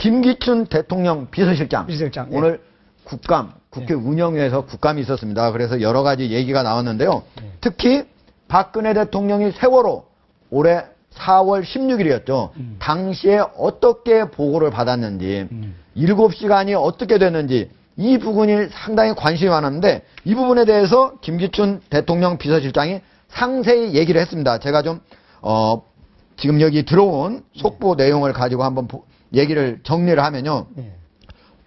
김기춘 대통령 비서실장. 비서실장, 예. 오늘 국감, 국회 운영위에서 국감이 있었습니다. 그래서 여러 가지 얘기가 나왔는데요. 예. 특히 박근혜 대통령이 세월호 올해 4월 16일이었죠. 음. 당시에 어떻게 보고를 받았는지, 음. 7시간이 어떻게 됐는지, 이 부분이 상당히 관심이 많았는데, 이 부분에 대해서 김기춘 대통령 비서실장이 상세히 얘기를 했습니다. 제가 좀, 어, 지금 여기 들어온 속보 내용을 가지고 한번 보- 얘기를 정리를 하면요. 예.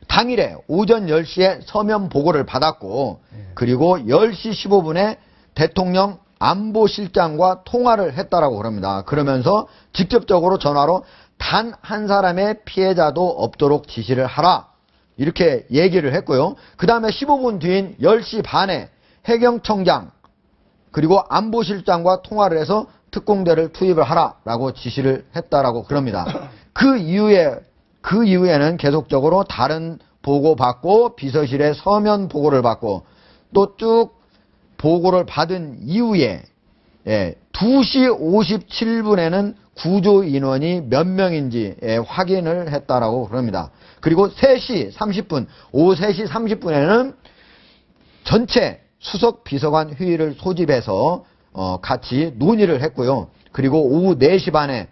당일에 오전 10시에 서면 보고를 받았고 예. 그리고 10시 15분에 대통령 안보실장과 통화를 했다라고 그럽니다. 그러면서 직접적으로 전화로 단 한 사람의 피해자도 없도록 지시를 하라. 이렇게 얘기를 했고요. 그 다음에 15분 뒤인 10시 반에 해경청장 그리고 안보실장과 통화를 해서 특공대를 투입을 하라라고 지시를 했다라고 그럽니다. 그 이후에 그 이후에는 계속적으로 다른 보고 받고 비서실에 서면 보고를 받고 또 쭉 보고를 받은 이후에 예, 2시 57분에는 구조 인원이 몇 명인지 예, 확인을 했다라고 그럽니다. 그리고 3시 30분, 오후 3시 30분에는 전체 수석 비서관 회의를 소집해서 어, 같이 논의를 했고요. 그리고 오후 4시 반에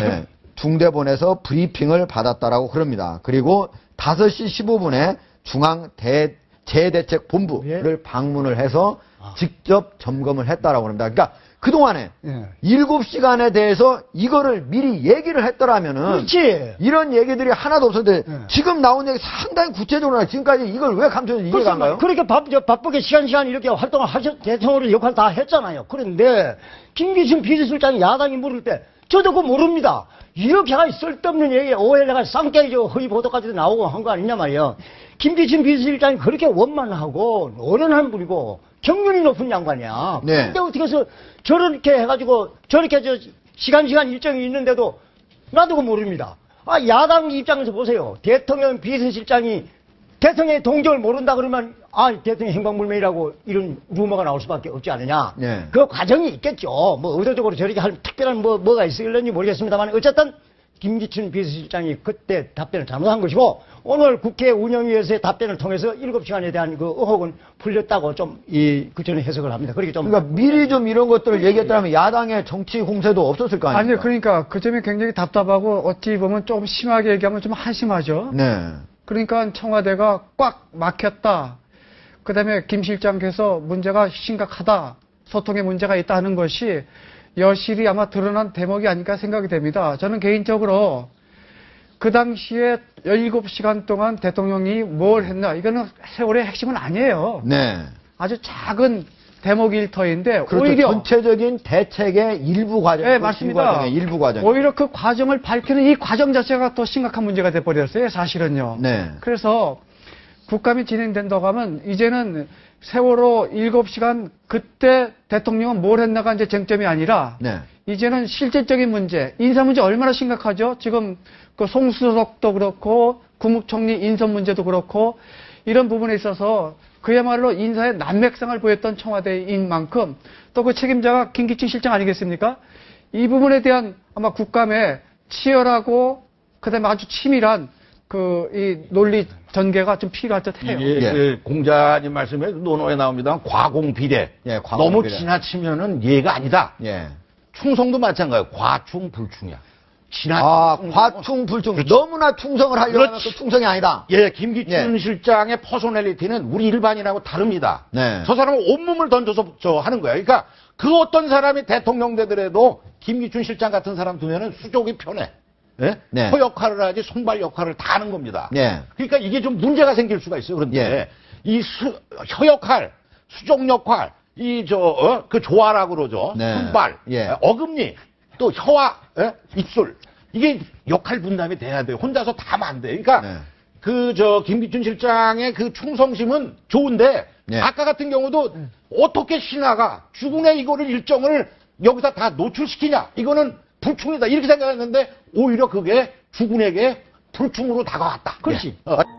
예, 중대본에서 브리핑을 받았다라고 그럽니다. 그리고 5시 15분에 중앙 대, 재대책본부를 방문을 해서 직접 점검을 했다라고 합니다. 그러니까 그동안에 예. 7시간에 대해서 이거를 미리 얘기를 했더라면은 그렇지. 이런 얘기들이 하나도 없었는데 예. 지금 나온 얘기 상당히 구체적으로 나와요. 지금까지 이걸 왜 감춰는지 이해가 안 가요? 그렇게 바, 저, 바쁘게 시간 시간 이렇게 활동을 하셨, 대통령 역할 다 했잖아요. 그런데 김기춘 비서실장이 야당이 물을 때 저도 그거 모릅니다. 이렇게 가 쓸데없는 얘기, 오해를 해가 쌍깨 저 허위 보도까지도 나오고 한 거 아니냐 말이에요. 김기춘 비서실장이 그렇게 원만하고 노련한 분이고 경륜이 높은 양반이야. 네. 근데 어떻게 해서 저렇게 해가지고 저렇게 저 시간 시간 일정이 있는데도 나도 그거 모릅니다. 아, 야당 입장에서 보세요. 대통령 비서실장이 대통령의 동정을 모른다 그러면 아 대통령 행방불명이라고 이런 루머가 나올 수밖에 없지 않느냐. 네. 그 과정이 있겠죠. 뭐 의도적으로 저렇게 할 특별한 뭐 뭐가 있을는지 모르겠습니다만 어쨌든 김기춘 비서실장이 그때 답변을 잘못한 것이고 오늘 국회 운영위에서의 답변을 통해서 7시간에 대한 그 의혹은 풀렸다고 좀 이 그저는 해석을 합니다. 그렇게 좀 그러니까 미리 좀 이런 것들을 얘기했더라면 야당의 정치 공세도 없었을 거 아닙니까? 아니요, 그러니까 그 점이 굉장히 답답하고 어찌 보면 좀 심하게 얘기하면 좀 한심하죠. 네. 그러니까 청와대가 꽉 막혔다. 그 다음에 김 실장께서 문제가 심각하다. 소통에 문제가 있다는 것이 여실히 아마 드러난 대목이 아닐까 생각이 됩니다. 저는 개인적으로 그 당시에 17시간 동안 대통령이 뭘 했나, 이거는 세월의 핵심은 아니에요. 네. 아주 작은 대목 일터인데, 그렇죠. 오히려 전체적인 대책의 일부 과정. 네, 그 맞습니다. 일부 과정. 오히려 그 과정을 밝히는 이 과정 자체가 더 심각한 문제가 돼 버렸어요, 사실은요. 네. 그래서 국감이 진행된다고 하면 이제는 세월호 7시간 그때 대통령은 뭘 했나가 이제 쟁점이 아니라 네. 이제는 실질적인 문제, 인사 문제 얼마나 심각하죠? 지금 그 송수석도 그렇고 국무총리 인선 문제도 그렇고 이런 부분에 있어서 그야말로 인사의 난맥상을 보였던 청와대인 만큼 또 그 책임자가 김기춘 실장 아니겠습니까? 이 부분에 대한 아마 국감에 치열하고 그다음에 아주 치밀한 그 이 논리 전개가 좀 필요할 듯해요. 이게 예. 그 공자님 말씀에 논어에 나옵니다. 과공비례. 예, 과공비례. 너무 지나치면은 예가 아니다. 예. 충성도 마찬가지예요. 과충불충이야. 지나. 아, 과충, 불충. 너무나 충성을 하려면 그. 충성이 아니다. 예, 김기춘 예. 실장의 퍼소널리티는 우리 일반인하고 다릅니다. 네. 저 사람은 온몸을 던져서 저 하는 거야. 그러니까 그 어떤 사람이 대통령 되더라도 김기춘 실장 같은 사람 두면은 수족이 편해. 예? 네. 그 역할을 하지 손발 역할을 다 하는 겁니다. 예. 그러니까 이게 좀 문제가 생길 수가 있어요. 그런데 예. 이 수, 혀 역할, 수족 역할, 이 저그 조화라고 그러죠. 네. 손발, 예. 어금니, 또 혀와 예? 입술 이게 역할 분담이 돼야 돼요. 혼자서 다 하면 안 돼. 그러니까 네. 그저 김기춘 실장의 그 충성심은 좋은데 네. 아까 같은 경우도 어떻게 신하가 주군의 이거를 일정을 여기서 다 노출시키냐 이거는 불충이다 이렇게 생각했는데 오히려 그게 주군에게 불충으로 다가왔다. 그렇지. 예. 어.